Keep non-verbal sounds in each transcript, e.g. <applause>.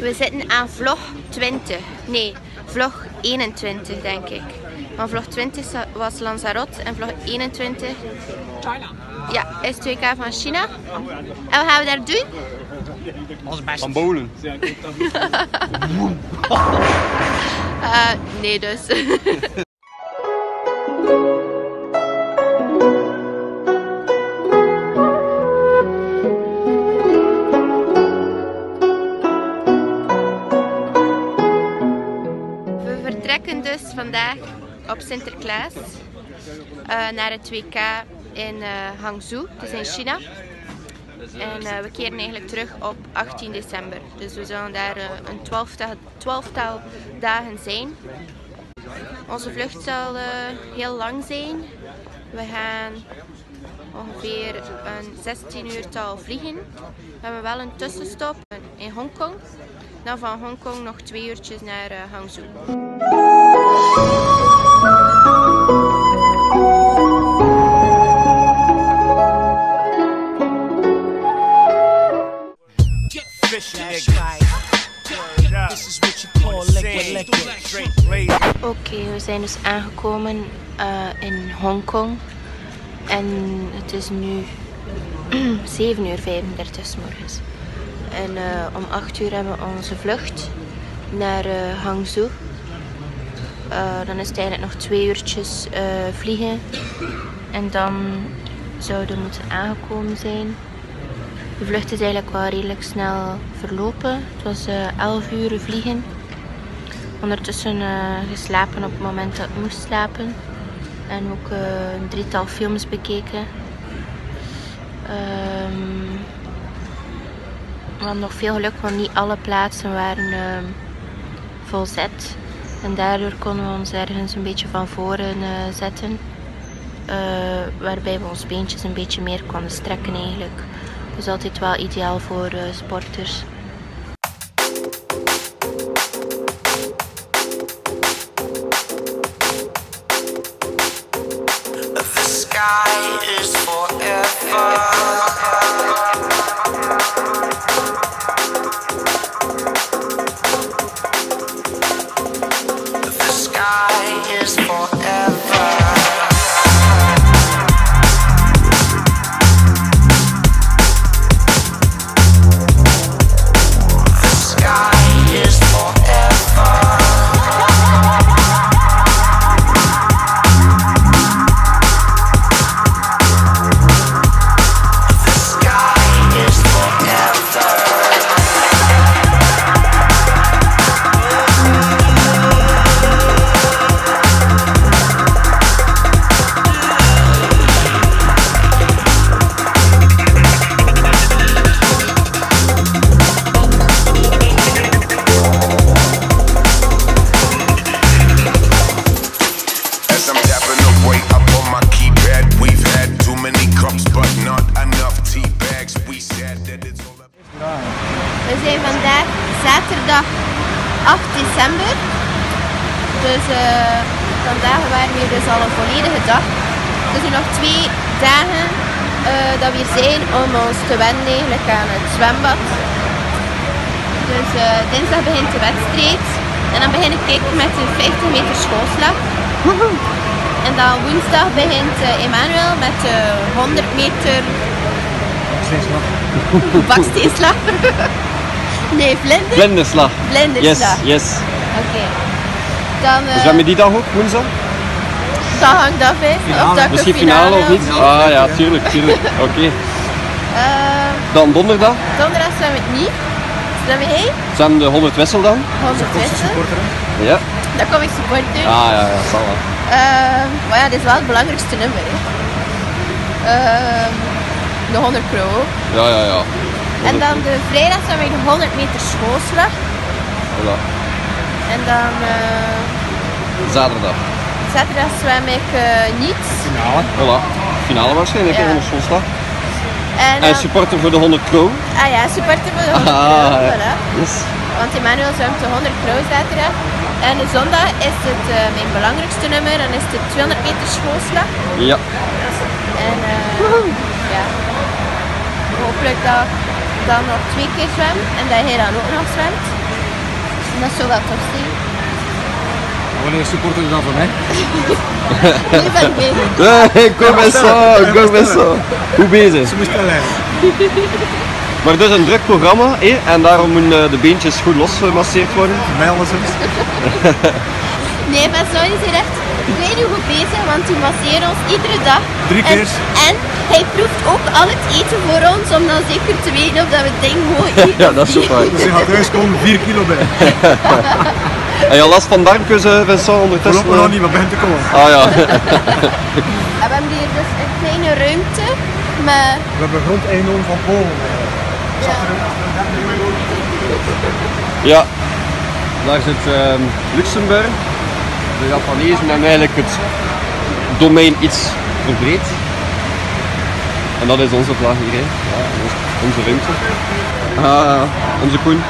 We zitten aan vlog 20. Nee, vlog 21 denk ik. Maar vlog 20 was Lanzarote en vlog 21 China. ja, is 2K van China. En wat gaan we daar doen? Ons best. Van bolen. <laughs> Eh, nee dus. <laughs> vertrekken dus vandaag op Sinterklaas eh, naar het WK in eh, Hangzhou, dus in China. En eh, we keren eigenlijk terug op 18 december. Dus we zullen daar een twaalftal, twaalftal dagen zijn. Onze vlucht zal heel lang zijn. We gaan ongeveer een 16 uur tal vliegen. We hebben wel een tussenstop in Hongkong. Dan van Hongkong nog twee uurtjes naar Hangzhou. Oké, we zijn dus aangekomen eh, in Hongkong. En het is nu <clears throat> 7 uur 35 's morgens. En eh, om 8 uur hebben we onze vlucht naar eh, Hangzhou. Eh, dan is het eigenlijk nog twee uurtjes eh, vliegen. En dan zouden we moeten aangekomen zijn. De vlucht is eigenlijk wel redelijk snel verlopen. Het was eh 11 uur vliegen. Ondertussen geslapen op het moment dat ik moest slapen. En ook een drietal films bekeken. Ehm, we hadden nog veel geluk, want niet alle plaatsen waren volzet. En daardoor konden we ons ergens een beetje van voren eh, zetten. Eh, waarbij we ons beentjes een beetje meer konden strekken eigenlijk. Dus altijd wel ideaal voor eh, sporters. We zijn vandaag zaterdag 8 december. Dus eh, vandaag waren we dus al een volledige dag. Dus nu nog twee dagen eh, dat we hier zijn om ons te wennen eigenlijk aan het zwembad. Dus eh, dinsdag begint de wedstrijd. En dan begin ik met de 50 meter schoolslag. En dan woensdag begint Emmanuel met de 100 meter <laughs> baksteenslag. Nee, vlinder. Blinderslag. Blinderslag. Yes, yes. Oké. Dan Dus eh hebben we die dag ook, woensdag? dat hangt af, hè. Of dat Misschien een finale of niet? Ah ja, tuurlijk, tuurlijk. <laughs> Oké. Eh, Dan donderdag. donderdag zwem ik niet. Zwem jij? Zijn de 100 wissel dan? 100 wissen. Ja. Dan kom ik supporten. Ah ja, ja, zal wel. Ehm, maar ja, dit is wel het belangrijkste nummer. Hè. Ehm, de 100 pro. Ja, ja, ja. En dan de vrijdag zwem ik de 100 meter schoolslag. Voilà. En dan eh, Zaterdag. zaterdag zwem ik eh, niet. Voilà. Finale waarschijnlijk, Ja. hè, 100 zondag. En, En supporter voor de 100 pro. ah ja, supporter voor de 100 pro. Ah. Voilà. Yes. Want Emmanuel zwemt de 100 pro zaterdag. En de zondag is het eh, mijn belangrijkste nummer. Dan is het de 200 meter schoolslag. Ja. En eh, ja, hopelijk dat dan nog twee keer zwem. En dat hij dan ook nog zwemt. Dat zou wel tof zijn. Wanneer supporter je dan van mij? <laughs> Nu ben ik. Nee, <laughs> kom eens zo, kom eens zo. Hoe bezig? Ze moest. <laughs> Maar het is een druk programma hé, en daarom moeten eh, de beentjes goed losgemasseerd worden. Mij alleszins. Nee, maar zo is hier echt ik goed bezig, want die masseren ons iedere dag. Drie keer. en hij proeft ook al het eten voor ons, om dan zeker te weten of dat we het ding mogen eten. Ja, dat is ook <laughs> waar. Dus je gaat thuis komen 4 kilo bij. <laughs> En je last van darmpjes, eh, Vincent, ondertussen? Voorlopig nog niet, maar begint te komen. Ah ja. <laughs> En we hebben hier dus een kleine ruimte met We hebben grondeigendom van Polen. Ja, daar zit ehm, Luxemburg. De Japanezen hebben eigenlijk het domein iets verbreed. En dat is onze vlag hier, hè. Ja, onze ruimte. Ah, onze Koen.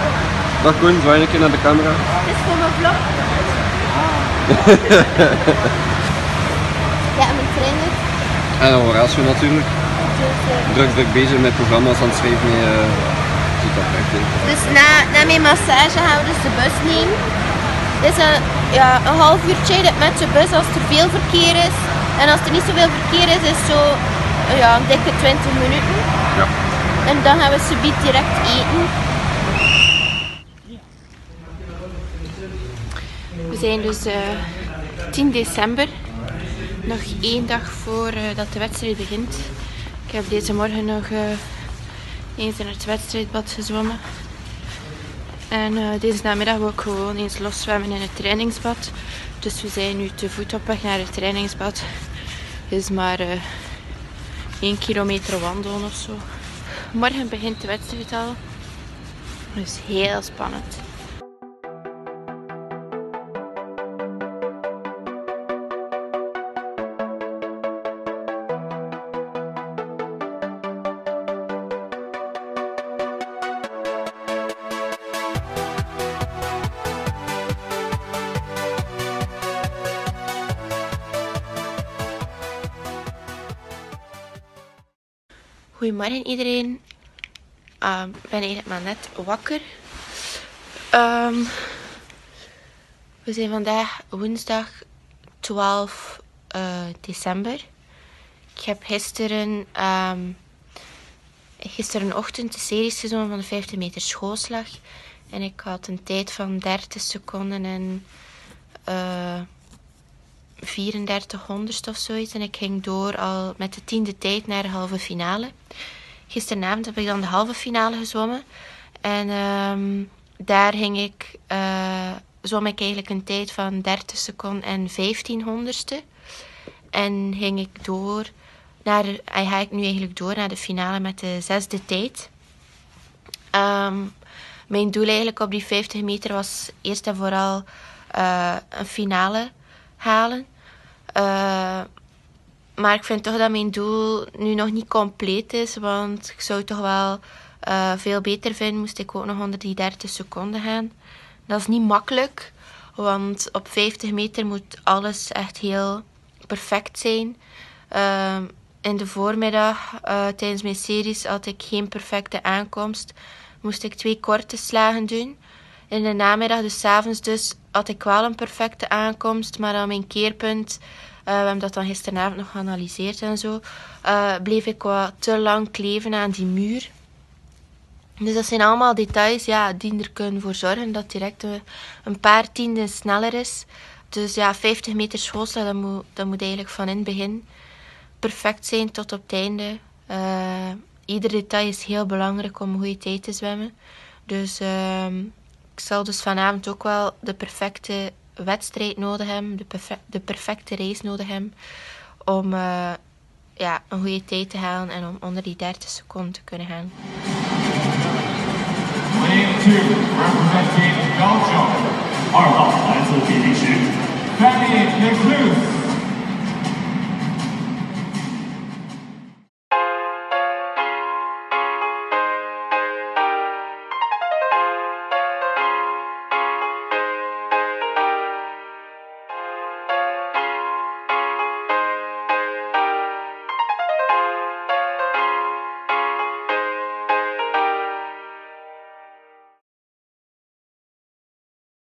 Dag Koen, zwaai een keer naar de camera. Dit is voor mijn vlog. <laughs> ja, en mijn trainer. En dan Horatio natuurlijk. Druk druk bezig met programma's aan het schrijven. eh ziet dat echt in. dus na, na mijn massage gaan we dus de bus nemen. Het is een, ja, een half uurtje rijden met de bus als er veel verkeer is. En als er niet zoveel verkeer is, is het zo eh, ja, een dikke 20 minuten. Ja. En dan gaan we subiet direct eten. We zijn dus eh 10 december, nog één dag voor eh, dat de wedstrijd begint. Ik heb deze morgen nog eh, eens in het wedstrijdbad gezwommen. En eh, deze namiddag wil ik gewoon eens loszwemmen in het trainingsbad. Dus we zijn nu te voet op weg naar het trainingsbad. Het is maar eh 1 kilometer wandelen of zo. Morgen begint de wedstrijd al. Dus heel spannend. Goedemorgen iedereen. Ehm, Ik ben eigenlijk maar net wakker. Ehm, we zijn vandaag woensdag 12 eh, december. Ik heb gisteren, ehm, gisterenochtend de series gezongen van de 50 meter schoolslag. En ik had een tijd van 30 seconden en eh 34 honderdste of zoiets. En ik ging door al met de tiende tijd naar de halve finale. Gisteravond heb ik dan de halve finale gezwommen. En ehm, daar ging ik, eh, zwom ik eigenlijk een tijd van 30 seconden en 15 honderdste. En ging ik door naar, ga ik nu eigenlijk door naar de finale met de zesde tijd. Ehm, mijn doel eigenlijk op die 50 meter was eerst en vooral eh, een finale halen. Eh, maar ik vind toch dat mijn doel nu nog niet compleet is. Want ik zou toch wel eh, veel beter vinden moest ik ook nog onder die 30 seconden gaan. Dat is niet makkelijk. Want op 50 meter moet alles echt heel perfect zijn. Ehm, in de voormiddag eh, tijdens mijn series had ik geen perfecte aankomst. Moest ik twee korte slagen doen. In de namiddag, dus avonds dus, had ik wel een perfecte aankomst. Maar aan mijn keerpunt, eh, we hebben dat dan gisteravond nog geanalyseerd en zo, eh, bleef ik wat te lang kleven aan die muur. Dus dat zijn allemaal details ja, die er kunnen voor zorgen dat direct een paar tienden sneller is. Dus ja, 50 meter schoolslag, dat moet, dat moet eigenlijk van in het begin perfect zijn tot op het einde. Eh, ieder detail is heel belangrijk om een goede tijd te zwemmen. Dus ehm, ik zal dus vanavond ook wel de perfecte wedstrijd nodig hebben, de, de perfecte race nodig hebben, om uh, ja, een goede tijd te halen en om onder die 30 seconden te kunnen gaan. Lane 2, our Belgium, Arnold, that's the finish. Fabian Leclerc.